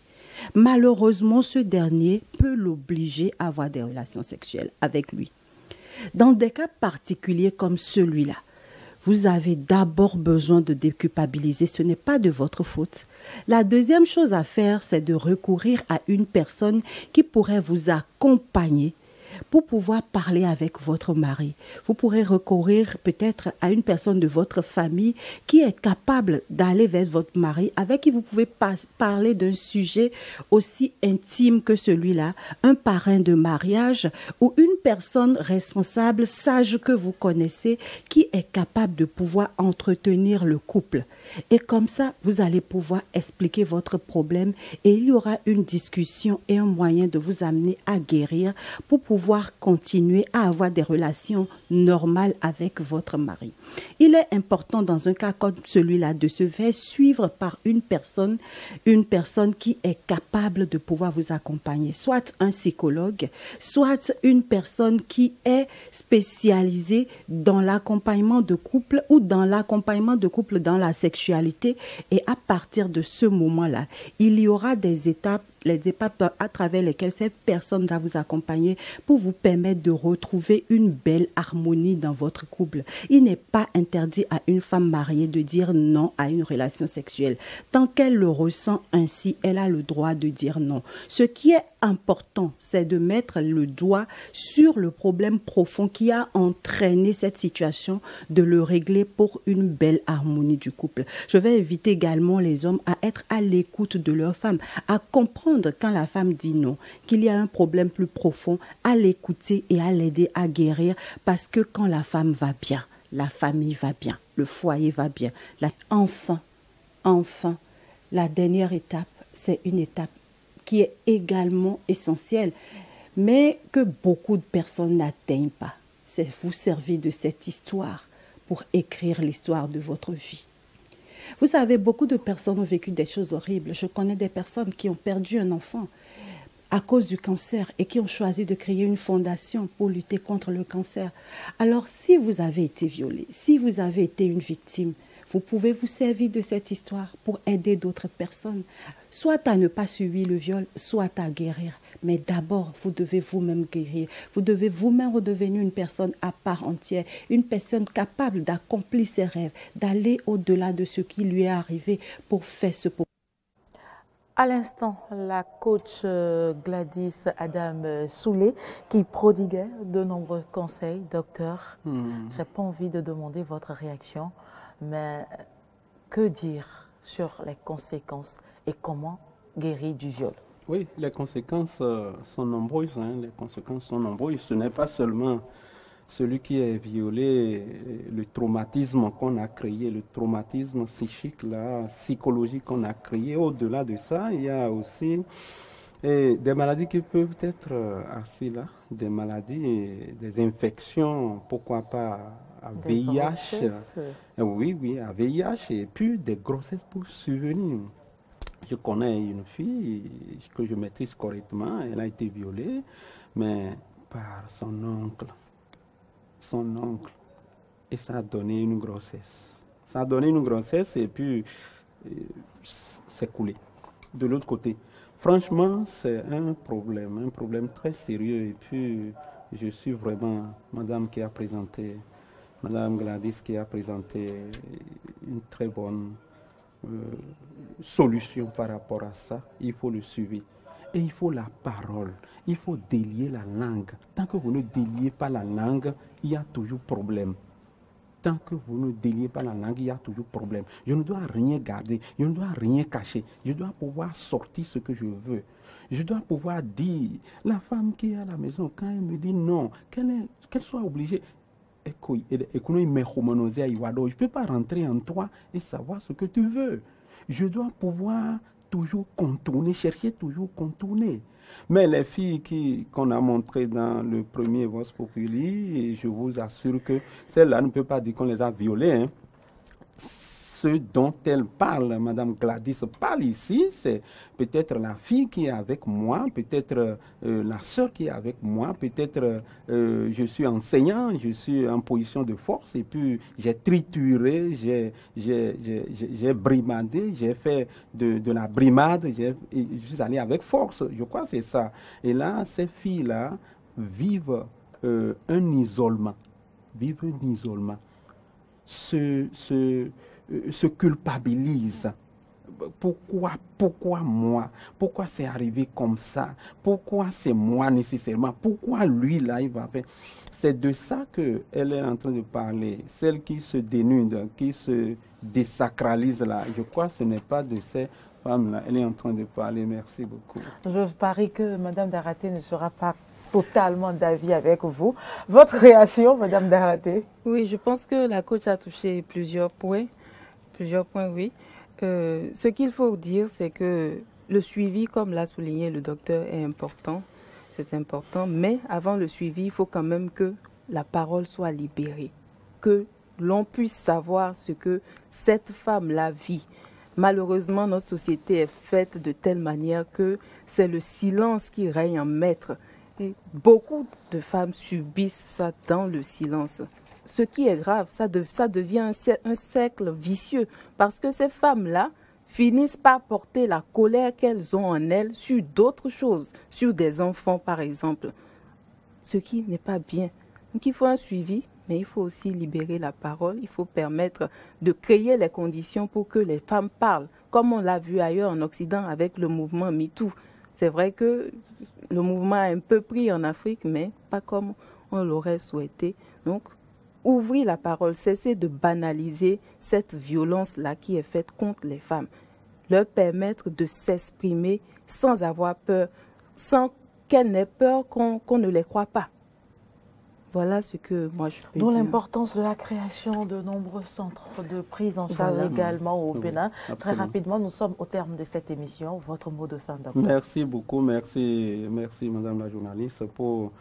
Malheureusement, ce dernier peut l'obliger à avoir des relations sexuelles avec lui. Dans des cas particuliers comme celui-là, vous avez d'abord besoin de déculpabiliser. Ce n'est pas de votre faute. La deuxième chose à faire, c'est de recourir à une personne qui pourrait vous accompagner pour pouvoir parler avec votre mari. Vous pourrez recourir peut-être à une personne de votre famille qui est capable d'aller vers votre mari, avec qui vous pouvez parler d'un sujet aussi intime que celui-là, un parrain de mariage ou une personne responsable, sage que vous connaissez, qui est capable de pouvoir entretenir le couple. Et comme ça, vous allez pouvoir expliquer votre problème et il y aura une discussion et un moyen de vous amener à guérir pour pouvoir continuer à avoir des relations normales avec votre mari. Il est important dans un cas comme celui-là de se faire suivre par une personne, une personne qui est capable de pouvoir vous accompagner, soit un psychologue, soit une personne qui est spécialisée dans l'accompagnement de couple ou dans l'accompagnement de couple dans la sexualité. Et à partir de ce moment-là, il y aura des étapes les étapes à travers lesquelles cette personne va vous accompagner pour vous permettre de retrouver une belle harmonie dans votre couple. Il n'est pas interdit à une femme mariée de dire non à une relation sexuelle. Tant qu'elle le ressent ainsi, elle a le droit de dire non. Ce qui est important, c'est de mettre le doigt sur le problème profond qui a entraîné cette situation, de le régler pour une belle harmonie du couple. Je vais inviter également les hommes à être à l'écoute de leur femme, à comprendre quand la femme dit non, qu'il y a un problème plus profond, à l'écouter et à l'aider à guérir parce que quand la femme va bien, la famille va bien, le foyer va bien. enfin, enfin, la dernière étape, c'est une étape qui est également essentiel, mais que beaucoup de personnes n'atteignent pas. C'est vous servir de cette histoire pour écrire l'histoire de votre vie. Vous savez, beaucoup de personnes ont vécu des choses horribles. Je connais des personnes qui ont perdu un enfant à cause du cancer et qui ont choisi de créer une fondation pour lutter contre le cancer. Alors, si vous avez été violé, si vous avez été une victime, vous pouvez vous servir de cette histoire pour aider d'autres personnes, soit à ne pas subir le viol, soit à guérir. Mais d'abord, vous devez vous-même guérir. Vous devez vous-même redevenir une personne à part entière, une personne capable d'accomplir ses rêves, d'aller au-delà de ce qui lui est arrivé pour faire ce à l'instant, la coach euh, Gladys Adam euh, Soulet qui prodiguait de nombreux conseils, docteur. Je n'ai pas envie de demander votre réaction. Mais que dire sur les conséquences et comment guérir du viol? Oui, les conséquences euh, sont nombreuses. Hein. Les conséquences sont nombreuses. Ce n'est pas seulement celui qui est violé, le traumatisme qu'on a créé, le traumatisme psychique, là, psychologique qu'on a créé. Au-delà de ça, il y a aussi eh, des maladies qui peuvent être euh, assis là, des maladies, des infections, pourquoi pas à VIH. Oui, oui, à VIH et puis des grossesses pour survenir. Je connais une fille que je maîtrise correctement, elle a été violée, mais par son oncle. Son oncle. Et ça a donné une grossesse. Ça a donné une grossesse et puis euh, c'est coulé. De l'autre côté. Franchement, c'est un problème, un problème très sérieux. Et puis, je suis vraiment madame qui a présenté Madame Gladys qui a présenté une très bonne euh, solution par rapport à ça. Il faut le suivre. Et il faut la parole. Il faut délier la langue. Tant que vous ne déliez pas la langue, il y a toujours problème. Tant que vous ne déliez pas la langue, il y a toujours problème. Je ne dois rien garder. Je ne dois rien cacher. Je dois pouvoir sortir ce que je veux. Je dois pouvoir dire, la femme qui est à la maison, quand elle me dit non, qu'elle soit obligée, je ne peux pas rentrer en toi et savoir ce que tu veux. Je dois pouvoir toujours contourner, chercher toujours contourner. Mais les filles qu'on a montrées dans le premier Vox Populi, je vous assure que celles-là ne peut pas dire qu'on les a violées. Hein ce dont elle parle, Madame Gladys parle ici, c'est peut-être la fille qui est avec moi, peut-être euh, la soeur qui est avec moi, peut-être euh, je suis enseignant, je suis en position de force et puis j'ai trituré, j'ai brimadé, j'ai fait de, la brimade, je suis allé avec force. Je crois que c'est ça. Et là, ces filles-là vivent euh, un isolement, vivent un isolement. Ce, ce, se culpabilise. Pourquoi, pourquoi moi? Pourquoi c'est arrivé comme ça? Pourquoi c'est moi nécessairement? Pourquoi lui là il va faire? C'est de ça qu'elle est en train de parler. Celle qui se dénude, qui se désacralise là. Je crois que ce n'est pas de ces femmes-là. Elle est en train de parler. Merci beaucoup. Je parie que Madame Daraté ne sera pas totalement d'avis avec vous. Votre réaction, Madame Daraté? Oui, je pense que la coach a touché plusieurs points. Plusieurs points, oui. Euh, ce qu'il faut dire, c'est que le suivi, comme l'a souligné le docteur, est important. C'est important. Mais avant le suivi, il faut quand même que la parole soit libérée. Que l'on puisse savoir ce que cette femme-là vit. Malheureusement, notre société est faite de telle manière que c'est le silence qui règne en maître. Et beaucoup de femmes subissent ça dans le silence ce qui est grave, ça, devient un, un, cercle vicieux parce que ces femmes-là finissent par porter la colère qu'elles ont en elles sur d'autres choses, sur des enfants par exemple, ce qui n'est pas bien. Donc il faut un suivi, mais il faut aussi libérer la parole, il faut permettre de créer les conditions pour que les femmes parlent, comme on l'a vu ailleurs en Occident avec le mouvement MeToo. C'est vrai que le mouvement a un peu pris en Afrique, mais pas comme on l'aurait souhaité. Donc, ouvrir la parole, cesser de banaliser cette violence-là qui est faite contre les femmes, leur permettre de s'exprimer sans avoir peur, sans qu'elles n'aient peur qu'on ne les croit pas. Voilà ce que moi je peux D'où l'importance de la création de nombreux centres de prise en charge également au Bénin. Très rapidement, nous sommes au terme de cette émission. Votre mot de fin d'abord. Merci beaucoup. Merci, merci Madame la journaliste pour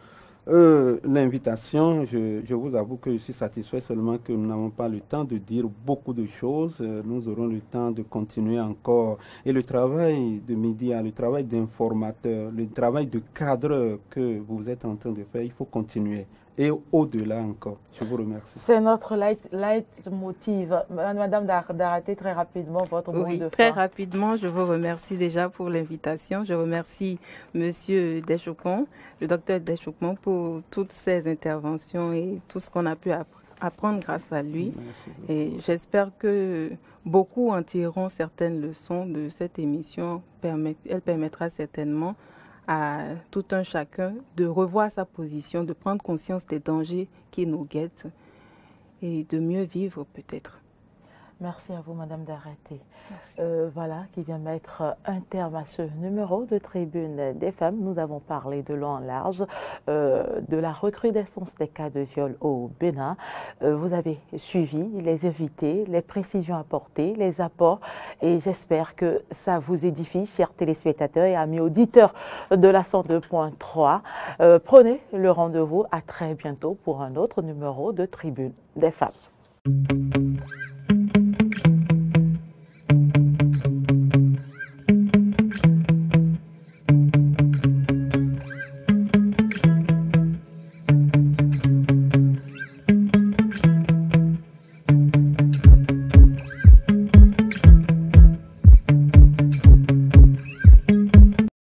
euh, l'invitation, je, vous avoue que je suis satisfait seulement que nous n'avons pas le temps de dire beaucoup de choses. Euh, nous aurons le temps de continuer encore. Et le travail de médias, le travail d'informateur, le travail de cadre que vous êtes en train de faire, il faut continuer et au-delà encore. Je vous remercie. C'est notre light, light motive. Madame Daraté, très rapidement, votre mot oui, de très rapidement, je vous remercie déjà pour l'invitation. Je remercie Monsieur Deschopon, le docteur Deschopon, pour toutes ses interventions et tout ce qu'on a pu apprendre grâce à lui. Et j'espère que beaucoup en tireront certaines leçons de cette émission. Elle permettra certainement à tout un chacun de revoir sa position, de prendre conscience des dangers qui nous guettent et de mieux vivre peut-être. Merci à vous, Madame Darraté. Euh, voilà, qui vient mettre un terme à ce numéro de Tribune des femmes. Nous avons parlé de long en large euh, de la recrudescence des cas de viol au Bénin. Euh, vous avez suivi les invités, les précisions apportées, les apports, et j'espère que ça vous édifie, chers téléspectateurs et amis auditeurs de la 102.3. prenez le rendez-vous à très bientôt pour un autre numéro de Tribune des femmes.